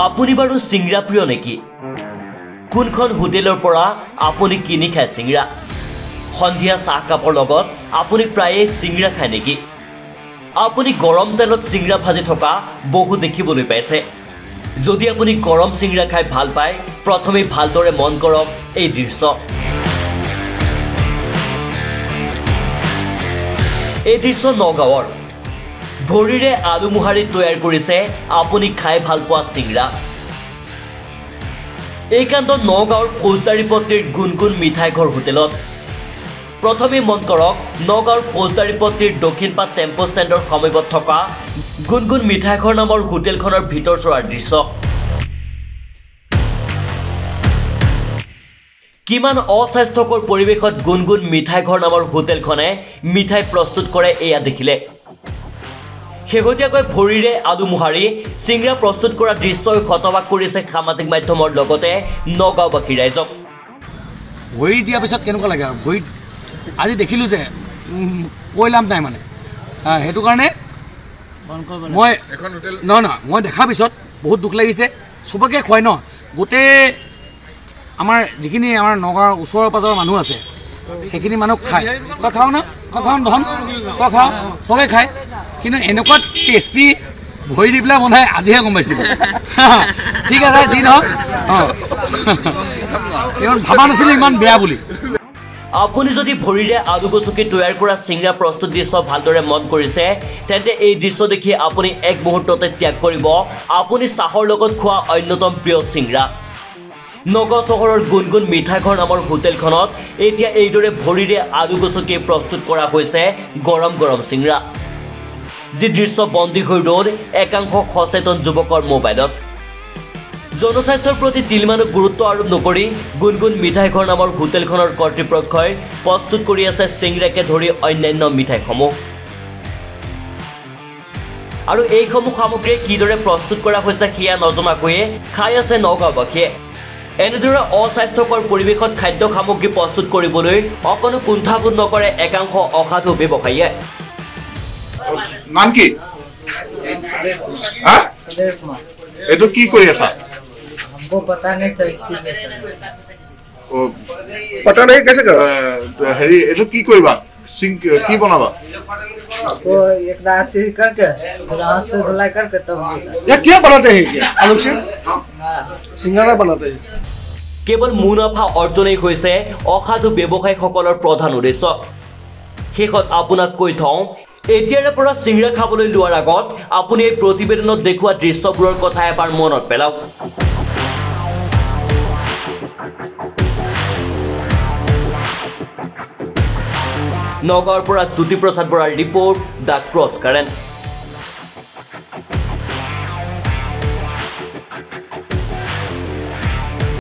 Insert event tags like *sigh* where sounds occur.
আপুনি বাৰু চিংৰা প্ৰিয় নেকি? কোনখন হোটেলৰ পৰা আপুনি কিনি খায় চিংৰা? সন্ধিয়া চাহকাপৰ লগত আপুনি প্ৰায়ে চিংৰা খায় নেকি? আপুনি গৰম তেলত চিংৰা ভাজি থকা বহু দেখিবলৈ পাইছে। যদি আপুনি গৰম চিংৰা খাই ভাল পায় প্ৰথমে ভালদৰে মন কৰক এই দৃশ্য। এই দৃশ্য নগাঁৱৰ। ভৰিৰে আলু মোহাৰি তৈয়াৰ কৰিছে। আপুনি খাই ভাল পোৱা চিংৰা। এই কাণ্ডত নগাঁৱৰ ফৌজদাৰী পট্টিৰ গুণগুণ মিঠাই ঘৰ হোটেলত। প্ৰথমে মন কৰক নগাঁৱৰ ফৌজদাৰী পট্টিৰ দক্ষিণপাট টেম্পো ষ্টেণ্ডৰ সমীপত থকা গুণগুণ মিঠাই ঘৰ নামৰ হোটেলখনৰ ভিতৰ চোৱাৰ দৃশ্য। কিমান অস্বাস্থ্যকৰ পৰিৱেশত গুণগুণ মিঠাই ঘৰ নামৰ হোটেলখনে মিঠাই প্ৰস্তুত কৰে এয়া দেখিলে। শেহতীয়াকৈ ভৰিৰে আলু মোহাৰি চিংৰা প্ৰস্তুত কৰা দৃশ্যই হতবাক কৰিছে সামাজিক মাধ্যমৰ লগতে নগাঁওবাসী ৰাইজক। ভৰি দিয়াৰ পিছত কেনেকুৱা লাগে আৰু? ভৰিত আজি দেখিলোঁ যে কৈ লাভ নাই মানে। সেইটো কাৰণে মই নহয় নহয় মই দেখাৰ পিছত বহুত দুখ লাগিছে। চবকে খুৱাই ন? গোটেই আমাৰ যিখিনি আমাৰ নগাঁৱৰ ওচৰৰ পাজৰৰ মানুহ আছে সেইখিনি মানুহ খায়। তই খাওঁ না? তই খাওঁ ধন তই খাওঁ চবেই খায়। কিন্তু এনেকুৱা টেষ্টি ভৰি দি পেলাই বনাই আজিহে গম পাইছিলোঁ। *laughs* ঠিক আছে যি নহওক অঁ। ইমান ভবা নাছিলোঁ ইমান বেয়া বুলি। আপুনি যদি ভৰিৰে আলু গচকি তৈয়াৰ কৰা চিংৰা প্ৰস্তুত দৃশ্য ভালদৰে মন কৰিছে তেন্তে এই দৃশ্য দেখি আপুনি এক মুহূৰ্ততে ত্যাগ কৰিব। আপুনি চাহৰ লগত খোৱা অন্যতম প্ৰিয় চিংৰা নগাঁও চহৰৰ গুণগুণ মিঠাইঘৰ নামৰ হোটেলখনত এতিয়া এইদৰে ভৰিৰে আলু গচকি প্ৰস্তুত কৰা হৈছে গৰম গৰম চিংৰা যি দৃশ্য বন্দী হৈ ৰ'ল একাংশ সচেতন যুৱকৰ মোবাইলত। জনস্বাস্থ্যৰ প্ৰতি তিলমানো গুৰুত্ব আৰোপ নকৰি গুণগুণ মিঠাইঘৰ নামৰ হোটেলখনৰ কৰ্তৃপক্ষই প্ৰস্তুত কৰি আছে চিংৰাকে ধৰি অন্যান্য মিঠাইসমূহ। আৰু এইসমূহ সামগ্ৰী কিদৰে প্ৰস্তুত কৰা হৈছে সেয়া নজনাকৈয়ে খাই আছে নগাঁওবাসীয়ে। এনেদৰে অস্বাস্থ্যকৰ পৰিৱেশত খাদ্য সামগ্ৰী প্ৰস্তুত কৰিবলৈ অকণো কুণ্ঠাবোধ নকৰে একাংশ অসাধু ব্যৱসায়ীয়ে। নাম কি হা सुधीर कुमार এইটো কি কৰি আছা हमको पता नहीं था इसीलिए कर रहे थे। অ, পতা নাই কেছে ক- আহ, হেৰি এইটো কি কৰিবা চিং কি বনাবা उसको एक दाग से करके फिर हाथ से धुलाई करके तब देता ये क्या बनाते हैं ये आलू से हमारा सिंगारा बनाते हैं কেৱল মুনাফা অৰ্জনেই হৈছে অসাধু ব্যৱসায়ীসকলৰ প্ৰধান উদ্দেশ্য শেষত আপোনাক কৈ থওঁ এতিয়াৰে পৰা চিংৰা খাবলৈ লোৱাৰ আগত আপুনি এই প্ৰতিবেদনত দেখুওৱা দৃশ্যবোৰৰ কথা এবাৰ মনত পেলাওক। নগাঁৱৰ পৰা জ্যোতিপ্ৰসাদ বৰাৰ ৰিপৰ্ট দ্য ক্ৰছ কাৰেণ্ট।